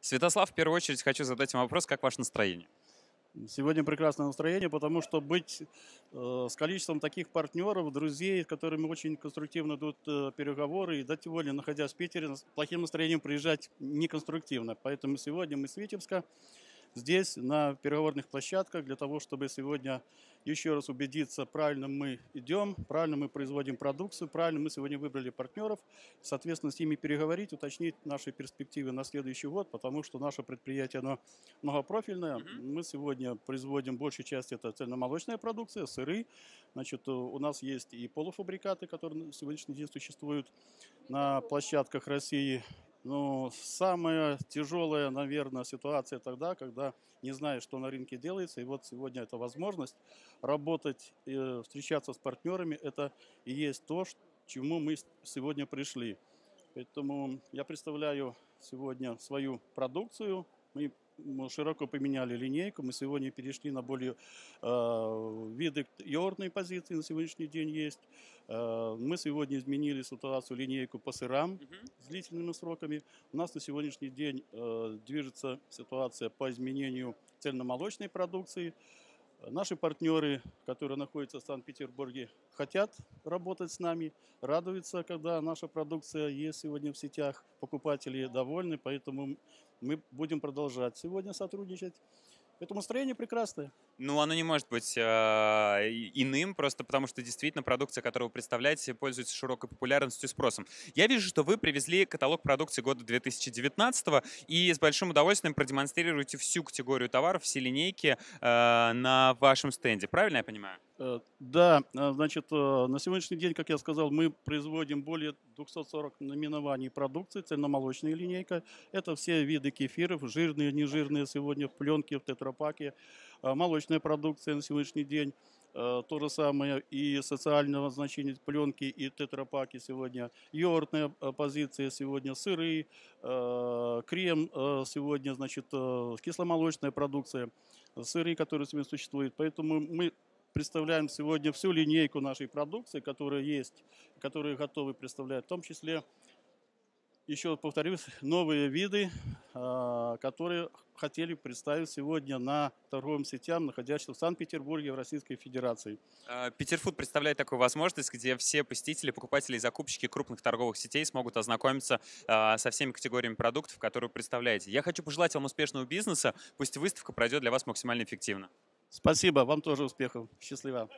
Святослав, в первую очередь хочу задать вам вопрос, как ваше настроение? Сегодня прекрасное настроение, потому что быть э, с количеством таких партнеров, друзей, с которыми очень конструктивно идут э, переговоры, и дать воли, находясь в Питере, с плохим настроением приезжать неконструктивно. Поэтому сегодня мы с Витебска здесь, на переговорных площадках, для того, чтобы сегодня еще раз убедиться, правильно мы идем, правильно мы производим продукцию, правильно мы сегодня выбрали партнеров, соответственно, с ними переговорить, уточнить наши перспективы на следующий год, потому что наше предприятие, оно многопрофильное. Mm-hmm. Мы сегодня производим большую часть, это цельномолочная продукция, сыры. Значит, у нас есть и полуфабрикаты, которые на сегодняшний день существуют на площадках России, ну, самая тяжелая, наверное, ситуация тогда, когда не знаешь, что на рынке делается. И вот сегодня эта возможность работать, и встречаться с партнерами, это и есть то, к чему мы сегодня пришли. Поэтому я представляю сегодня свою продукцию. Мы широко поменяли линейку. Мы сегодня перешли на более э, виды йогуртной позиции на сегодняшний день есть. Э, мы сегодня изменили ситуацию линейку по сырам с длительными сроками. У нас на сегодняшний день э, движется ситуация по изменению цельномолочной продукции. Наши партнеры, которые находятся в Санкт-Петербурге, хотят работать с нами, радуются, когда наша продукция есть сегодня в сетях, покупатели довольны, поэтому мы будем продолжать сегодня сотрудничать. Поэтому настроение прекрасное. Ну, оно не может быть э, иным, просто потому что действительно продукция, которую вы представляете, пользуется широкой популярностью и спросом. Я вижу, что вы привезли каталог продукции года 2019 и с большим удовольствием продемонстрируете всю категорию товаров, все линейки э, на вашем стенде. Правильно я понимаю? Э, да, э, значит, э, на сегодняшний день, как я сказал, мы производим более 240 наименований продукции, цельномолочная линейка. Это все виды кефиров, жирные, нежирные сегодня в пленке, в тетрапаке. Молочная продукция на сегодняшний день. То же самое и социального значения пленки и тетрапаки сегодня. Йогуртная позиция сегодня, сыры, крем сегодня, значит, кисломолочная продукция, сыры, которые сегодня существуют. Поэтому мы представляем сегодня всю линейку нашей продукции, которая есть, которые готовы представлять, в том числе еще повторюсь, новые виды, а, которые хотели представить сегодня на торговым сетям, находящихся в Санкт-Петербурге в Российской Федерации. А, Петерфуд представляет такую возможность, где все посетители, покупатели и закупщики крупных торговых сетей смогут ознакомиться а, со всеми категориями продуктов, которые вы представляете. Я хочу пожелать вам успешного бизнеса. Пусть выставка пройдет для вас максимально эффективно. Спасибо, вам тоже успехов. Счастливо.